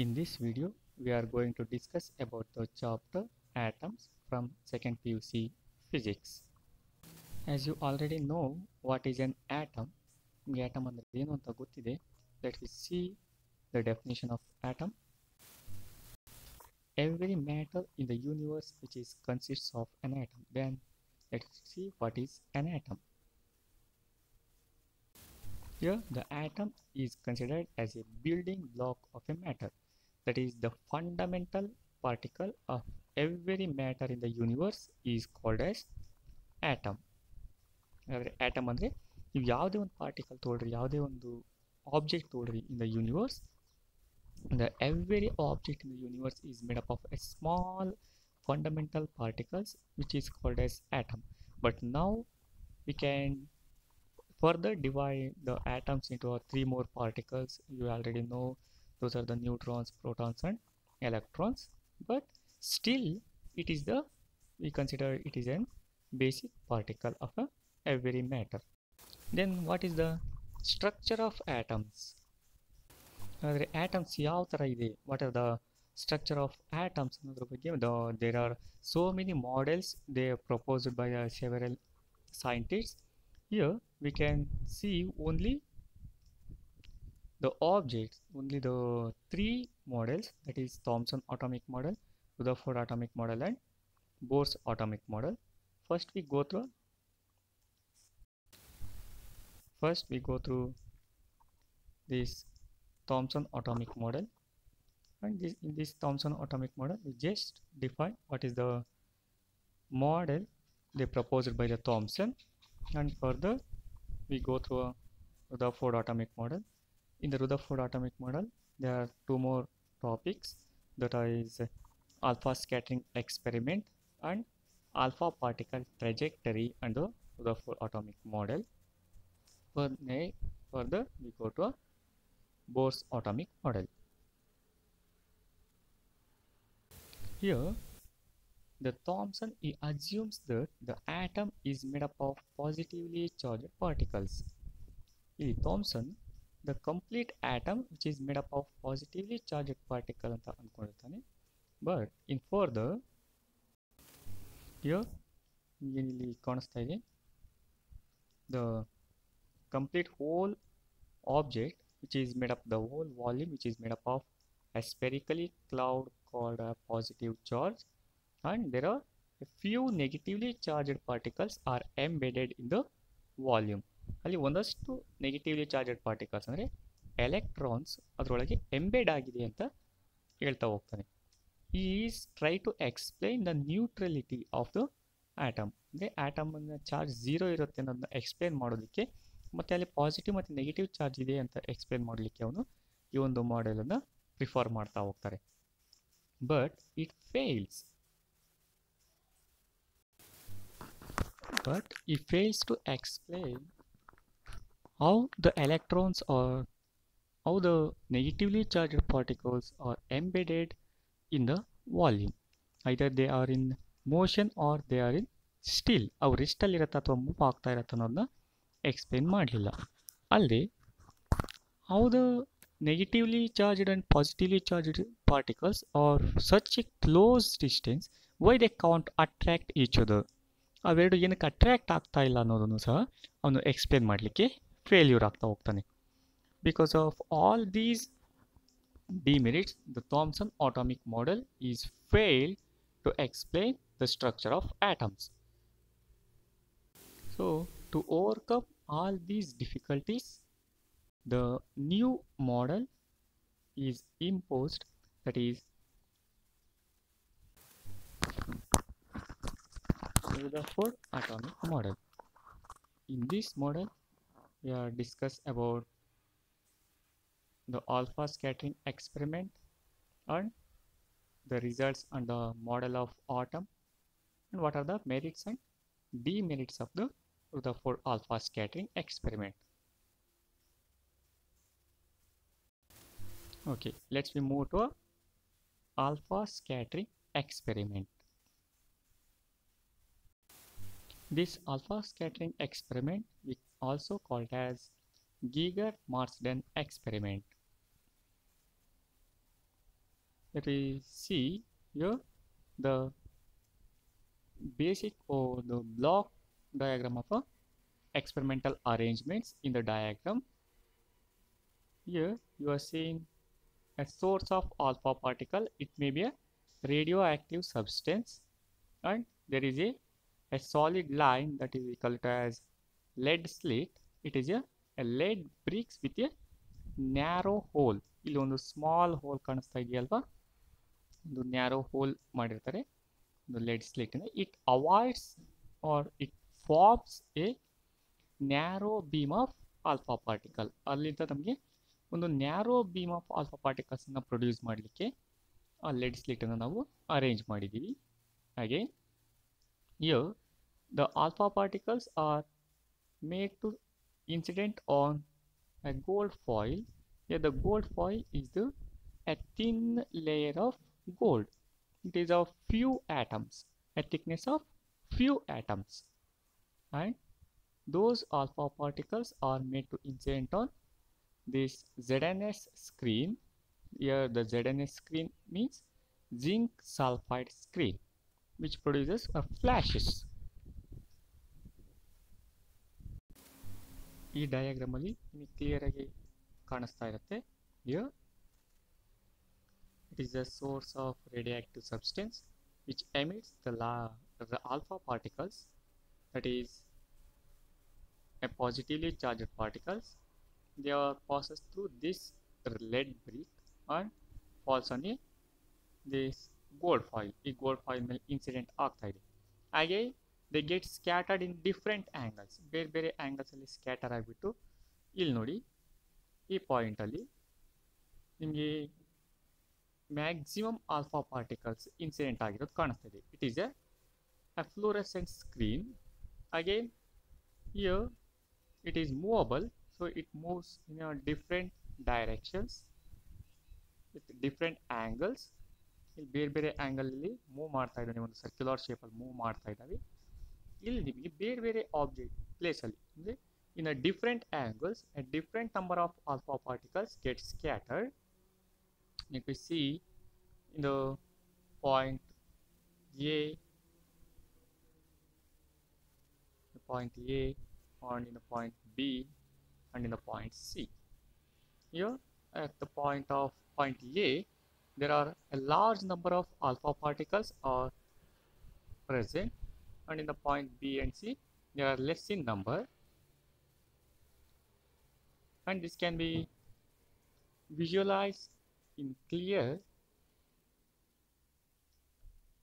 In this video, we are going to discuss about the chapter atoms from second PUC physics. As you already know what is an atom, ನಿಮ್ಗೆ atom ಅಂದ್ರೆ ಏನು ಅಂತ ಗೊತ್ತಿದೆ let us see the definition of atom. Every matter in the universe which is consists of an atom. Then let's see what is an atom. Here, the atom is considered as a building block of a matter. That is, the fundamental particle of every matter in the universe is called as atom. ಹಾಗಾದರೆ atom ಅಂದರೆ ನೀವು ಯಾವುದೇ ಒಂದು particle ತೊಗೊಳ್ರಿ ಯಾವುದೇ ಒಂದು object ತೊಗೊಳ್ರಿ in the universe the every object in the universe is made up of a small fundamental particles which is called as atom but now we can further divide the atoms into uh, three more particles you already know those are the neutrons protons and electrons but still it is the we consider it is an basic particle of a every matter then what is the structure of atoms ಆದರೆ atoms ಯಾವ ಥರ ಇದೆ what are the structure of atoms ಅನ್ನೋದ್ರ ಬಗ್ಗೆ there are so many models they proposed by several scientists here we can see only the objects only the three models that is thomson atomic model rutherford atomic model and bohr's atomic model. First we go through. First we go through this Thomson atomic model. And this, in this Thomson atomic model we just define what is the model they proposed by the Thomson. And further we go through the Ford atomic model in the Rutherford atomic model there are two more topics that is alpha scattering experiment and alpha particle trajectory under Rutherford atomic model further, further we go to a Bohr's atomic model. Here, the Thomson he assumes that the atom is made up of positively charged particles. ಇಲ್ಲಿ Thomson the complete atom which is made up of positively charge particle ಅಂತ ಅಂದ್ಕೊಂಡಿರ್ತಾನೆ but in further year ಏನಿಲ್ಲಿ ಕಾಣಿಸ್ತಾ ಇದೆ the complete hole object which is made up the whole volume which is made up of a spherically cloud called a positive charge and there are a few negatively charged particles are embedded in the volume ಅಲ್ಲಿ ಒಂದಷ್ಟು negatively charged particles ಅಂದರೆ electrons ಅದರೊಳಗೆ embed ಆಗಿದೆ ಅಂತ ಹೇಳ್ತಾ ಹೋಗ್ತಾನೆ. Is try to explain the neutrality of the atom ಅಂದರೆ ಆಟಮನ್ನ ಚಾರ್ಜ್ ಝೀರೋ ಇರುತ್ತೆ ಅನ್ನೋದನ್ನ ಎಕ್ಸ್ಪ್ಲೈನ್ ಮಾಡೋದಕ್ಕೆ ಮತ್ತು ಅಲ್ಲಿ ಪಾಸಿಟಿವ್ ಮತ್ತು ನೆಗೆಟಿವ್ ಚಾರ್ಜ್ ಇದೆ ಅಂತ ಎಕ್ಸ್ಪ್ಲೈನ್ ಮಾಡಲಿಕ್ಕೆ ಅವನು ಈ ಒಂದು ಮಾಡೆಲನ್ನು ಪ್ರಿಫರ್ ಮಾಡ್ತಾ ಹೋಗ್ತಾರೆ. ಬಟ್ ಇಟ್ ಫೇಲ್ಸ್ ಬಟ್ ಈ fails to explain how the electrons R how the negatively charged particles R embedded in the volume either they are in motion are they are in still ಅವ್ರು ರೆಸ್ಟಲ್ಲಿರತ್ತೆ ಅಥವಾ move ಆಗ್ತಾ ಇರತ್ತೆ ಅನ್ನೋದನ್ನ explain ಮಾಡಲಿಲ್ಲ ಅಲ್ಲದೆ how the negatively charged and positively charged particles are such A close distance Y they can't attract each other ಅವೆರಡು ಏನಕ್ಕೆ attract ಆಗ್ತಾ ಇಲ್ಲ ಅನ್ನೋದನ್ನು ಸಹ ಅವನು ಎಕ್ಸ್ಪ್ಲೇನ್ ಮಾಡಲಿಕ್ಕೆ ಫೇಲ್ಯೂರ್ ಆಗ್ತಾ ಹೋಗ್ತಾನೆ because of all these demerits the Thomson atomic model is failed to explain the structure of atoms so to overcome all these difficulties the new model is imposed that is Rutherford atomic model in this model we are discuss about the alpha scattering experiment and the results and the model of atom and what are the merits and demerits of the Rutherford alpha scattering experiment. Okay, let's we move to a alpha scattering experiment. This alpha scattering experiment we also called as Geiger-Marsden experiment. Let we see here the basic or the block diagram of a experimental arrangements in the diagram. Here you are seeing a source of alpha particle. It may be a radioactive substance. And there is a, a solid line that is called as lead slate it is a a lead with a narrow hole ಇಲ್ಲಿ ಒಂದು small hole ಕಾಣಿಸ್ತಾ ಇದೆಯಲ್ವಾ? ಒಂದು narrow hole ಮಾಡಿರ್ತಾರೆ. ಒಂದು lead slit it avoids or it forms a narrow beam of alpha particle ಅಲ್ಲಿಂದ ನಮಗೆ ಒಂದು ನ್ಯಾರೋ ಬೀಮ್ ಆಫ್ ಆಲ್ಫಾ ಪಾರ್ಟಿಕಲ್ಸನ್ನು ಪ್ರೊಡ್ಯೂಸ್ ಮಾಡಲಿಕ್ಕೆ ಆ ಲೆಡ್ ಸ್ಲೇಟನ್ನು ನಾವು ಅರೇಂಜ್ ಮಾಡಿದ್ದೀವಿ ಹಾಗೆ here the alpha particles are make to incident on a gold foil. Here the gold foil is the a thin layer of gold. It is of few atoms a thickness of few atoms. And those alpha particles are made to incident on this ZNS screen. Here the ZNS screen means zinc sulfide screen which produces a flashes. ಈ diagram ಅಲ್ಲಿ ನಿಮಗೆ clear ಆಗಿ ಕಾಣಿಸ್ತಾ ಇರುತ್ತೆ here it is the source of radioactive substance which emits the law the alpha particles that is a positively charged particles they are passes through this lead brick and falls on a this gold foil ಈ gold foil ಮೇಲೆ incident ಆಗ್ತಾ ಇದೆ ಹಾಗೆ they get scattered in different angles ಬೇರೆ ಬೇರೆ ಆ್ಯಂಗಲ್ಸಲ್ಲಿ scatter ಆಗಿಬಿಟ್ಟು, ಇಲ್ಲಿ ನೋಡಿ, ಈ ಪಾಯಿಂಟಲ್ಲಿ ನಿಮಗೆ ಮ್ಯಾಕ್ಸಿಮಮ್ ಆಲ್ಫಾ ಪಾರ್ಟಿಕಲ್ಸ್ ಇನ್ಸಿಡೆಂಟ್ ಆಗಿರೋದು ಕಾಣಿಸ್ತಿದೆ. It is a fluorescent screen again here it is movable so it moves in different directions with different angles ಇಲ್ಲಿ ಬೇರೆ ಬೇರೆ ಆ್ಯಂಗಲಲ್ಲಿ ಮೂವ್ ಮಾಡ್ತಾ ಇದ್ದಾನೆ ಒಂದು ಸರ್ಕ್ಯುಲರ್ ಶೇಪಲ್ಲಿ ಮೂವ್ ಮಾಡ್ತಾ ಇದ್ದಾವೆ. ಇಲ್ಲಿ ನಿಮಗೆ ಬೇರೆ ಬೇರೆ ಆಬ್ಜೆಕ್ಟ್ ಪ್ಲೇಸಲ್ಲಿ ಅಂದರೆ in a different angles a different number of alpha particles get scattered if we see in the point A the point A and in the point B and in the point C here at the point of point A there are a large number of alpha particles are present and in the point B and C. They are less in number. And this can be visualized in clear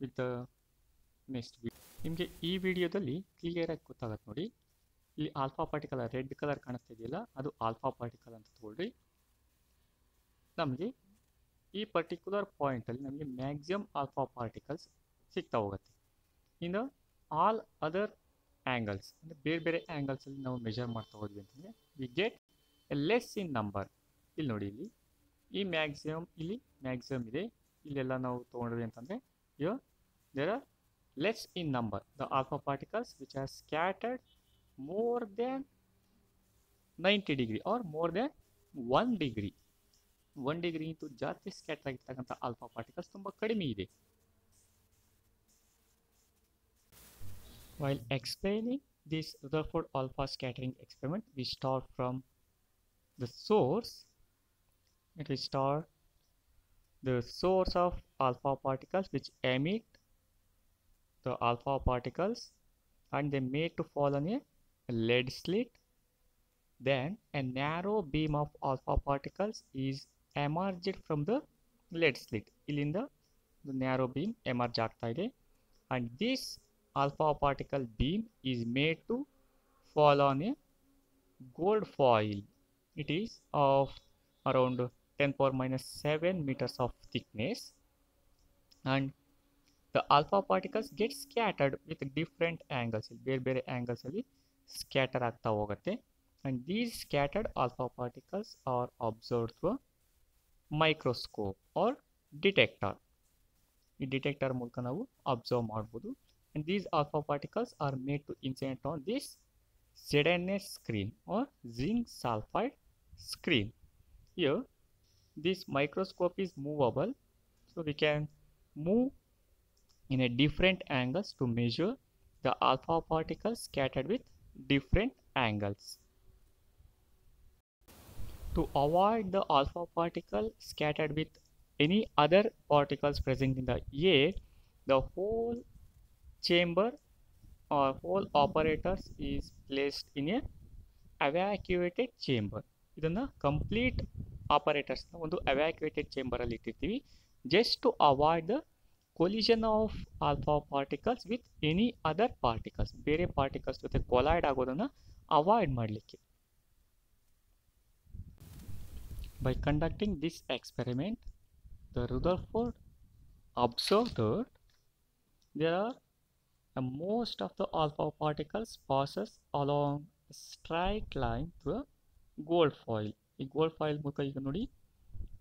with the next ನಿಮಗೆ ಈ ವಿಡಿಯೋದಲ್ಲಿ clear ಆಗಿ ಗೊತ್ತಾಗತ್ತೆ ನೋಡಿ. ಇಲ್ಲಿ alpha particle red colour ಕಾಣಿಸ್ತಾ ಇದೆಯಲ್ಲ, ಅದು ಆಲ್ಫಾ ಪಾರ್ಟಿಕಲ್ ಅಂತ ತಗೊಳ್ರಿ ನಮಗೆ ಈ ಪರ್ಟಿಕ್ಯುಲರ್ ಪಾಯಿಂಟಲ್ಲಿ ನಮಗೆ ಮ್ಯಾಕ್ಸಿಮಮ್ ಆಲ್ಫಾ ಪಾರ್ಟಿಕಲ್ಸ್ ಸಿಗ್ತಾ ಹೋಗುತ್ತೆ. ಇನ್ನು ಆಲ್ ಅದರ್ ಆ್ಯಂಗಲ್ಸ್ ಅಂದರೆ ಬೇರೆ ಬೇರೆ ಆ್ಯಂಗಲ್ಸಲ್ಲಿ ನಾವು ಮೆಜರ್ ಮಾಡ್ತಾ ಹೋದ್ವಿ ಅಂತಂದರೆ we get a less in number ಇಲ್ಲಿ ನೋಡಿ, ಇಲ್ಲಿ ಈ ಮ್ಯಾಕ್ಸಿಮಮ್ ಇಲ್ಲಿ ಮ್ಯಾಕ್ಸಿಮಮ್ ಇದೆ. ಇಲ್ಲೆಲ್ಲ ನಾವು ತೊಗೊಂಡ್ವಿ ಅಂತಂದರೆ ಯೋ there are less in number the alpha particles which are scattered more than ninety degree or more than one degree one ಡಿಗ್ರಿಗಿಂತ ಜಾಸ್ತಿ ಸ್ಕ್ಯಾಟರ್ ಆಗಿರ್ತಕ್ಕಂಥ ಆಲ್ಫಾ ಪಾರ್ಟಿಕಲ್ಸ್ ತುಂಬ ಕಡಿಮೆ ಇದೆ. While explaining this Rutherford alpha scattering experiment, we start from the source it will start the source of alpha particles which emit the alpha particles and they made to fall on a lead slit then a narrow beam of alpha particles is emerged from the lead slit ಇಲ್ಲಿಂದ the narrow beam emerge ಆಗ್ತಾ ಇದೆ and this alpha particle beam is made to fall on a gold foil it is of around 10 power minus 7 meters of thickness and the alpha particles get scattered with different angles ಬೇರೆ ಬೇರೆ angles ಅಲ್ಲಿ scatter ಆಗ್ತಾ ಹೋಗುತ್ತೆ and these scattered alpha particles are observed through a microscope or detector ಈ detector ಮೂಲಕ ನಾವು observe ಮಾಡ್ಬೋದು and these alpha particles are made to incident on this ZNS screen or zinc sulfide screen here this microscope is movable so we can move in a different angles to measure the alpha particles scattered with different angles. To avoid the alpha particle scattered with any other particles present in the air, the whole chamber or whole apparatus is placed in a evacuated chamber. ಇದನ್ನು complete ಆಪರೇಟರ್ಸ್ನ ಒಂದು ಅವ್ಯಾಕ್ಯುಯೇಟೆಡ್ ಚೇಂಬರಲ್ಲಿ ಇಟ್ಟಿರ್ತೀವಿ just to avoid the collision of alpha particles with any other particles ಬೇರೆ particles ಜೊತೆ collide ಆಗೋದನ್ನು avoid ಮಾಡಲಿಕ್ಕೆ by conducting this experiment the Rutherford observed that there are uh, most of the alpha particles passes along a straight line through a gold foil ಈ gold foil ಮೂಲಕ ಈಗ ನೋಡಿ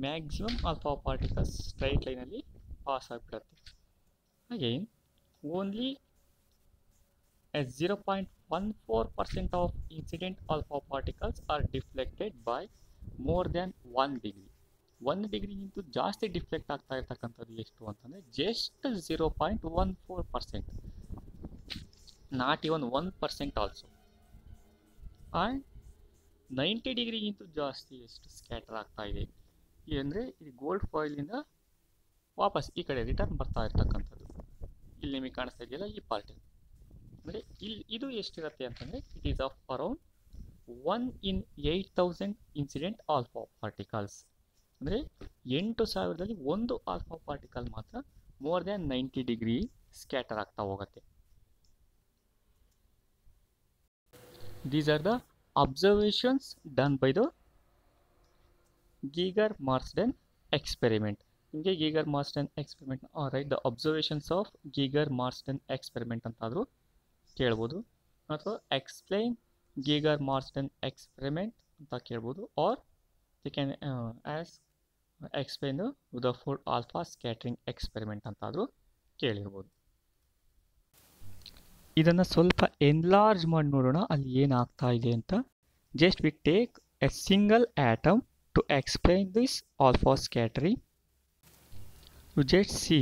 maximum alpha particles straight ಲೈನಲ್ಲಿ pass ಆಗಿಬಿಡುತ್ತೆ ಹಾಗೆ only zero point one four percent of incident alpha particles R deflected by more than one degree one ಡಿಗ್ರಿಗಿಂತ ಜಾಸ್ತಿ deflect ಆಗ್ತಾ ಇರ್ತಕ್ಕಂಥದ್ದು ಎಷ್ಟು ಅಂತಂದರೆ just zero point one four percent not even one percent also and ninety ಡಿಗ್ರಿಗಿಂತ ಜಾಸ್ತಿ ಎಷ್ಟು scatter ಆಗ್ತಾ ಇದೆ? ಅಂದರೆ ಇದು ಗೋಲ್ಡ್ ಫಾಯಿಲಿಂದ ವಾಪಸ್ ಈ ಕಡೆ ರಿಟರ್ನ್ ಬರ್ತಾ ಇರ್ತಕ್ಕಂಥದ್ದು. ಇಲ್ಲಿ ನಿಮಗೆ ಕಾಣಿಸ್ತಾ ಇದೆಯಲ್ಲ ಈ ಪಾರ್ಟಿ ಅಂದರೆ ಇಲ್ಲಿ ಇದು ಎಷ್ಟಿರುತ್ತೆ ಅಂತಂದರೆ it is of around one in eight thousand incident alpha particles ಅಂದರೆ ಎಂಟು ಸಾವಿರದಲ್ಲಿ ಒಂದು ಆಲ್ಫಾ ಪಾರ್ಟಿಕಲ್ ಮಾತ್ರ more than ninety degree scatter ಆಗ್ತಾ ಹೋಗುತ್ತೆ. these are the observations done by the Geiger Marsden experiment ನಿಮಗೆ Geiger Marsden experiment right the observations of Geiger Marsden experiment ಅಂತಾದರೂ ಕೇಳ್ಬೋದು ಅಥವಾ ಎಕ್ಸ್ಪ್ಲೈನ್ ಗೀಗರ್ ಮಾರ್ಸ್ಡನ್ ಎಕ್ಸ್ಪೆರಿಮೆಂಟ್ ಅಂತ ಕೇಳ್ಬೋದು or the can as explain the food alpha scattering experiment ಅಂತಾದರೂ ಕೇಳಿರ್ಬೋದು ಇದನ್ನು ಸ್ವಲ್ಪ enlarge ಮಾಡಿ ನೋಡೋಣ ಅಲ್ಲಿ ಏನಾಗ್ತಾ ಇದೆ ಅಂತ just we take a single atom to explain this alpha scattering you just see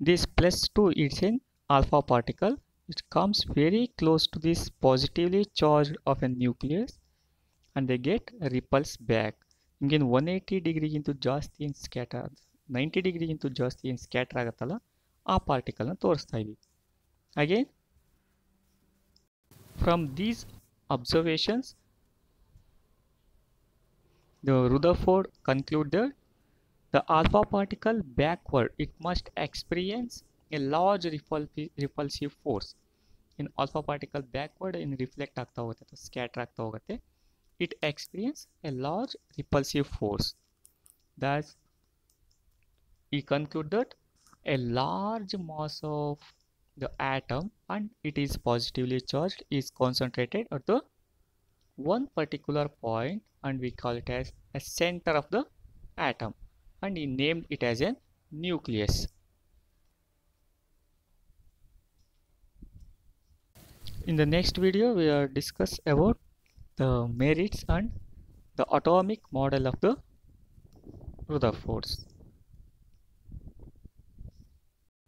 this plus two it's an alpha particle it comes very close to this positively charged of a nucleus and they get repulse back ಹಿಂಗೇನು one eighty ಡಿಗ್ರಿಗಿಂತ ಜಾಸ್ತಿ ಏನು scatter ninety ಡಿಗ್ರಿಗಿಂತ ಜಾಸ್ತಿ ಏನು scatter ಆಗುತ್ತಲ್ಲ ಆ ಪಾರ್ಟಿಕಲ್ನ ತೋರಿಸ್ತಾ ಇದ್ದೀವಿ ಹಾಗೆ from these observations the Rutherford concluded the alpha particle backward it must experience a large repulsive force in alpha particle backward in reflect ಆಗ್ತಾ ಹೋಗುತ್ತೆ ಅಥವಾ ಸ್ಕ್ಯಾಟರ್ ಆಗ್ತಾ ಹೋಗುತ್ತೆ it experience A large repulsive force that ಈ conclude that A large mass of the atom and it is positively charged is concentrated at the one particular point and we call it as a center of the atom and we named it as a nucleus. In the next video we will discuss about the merits and the atomic model of the Rutherford's.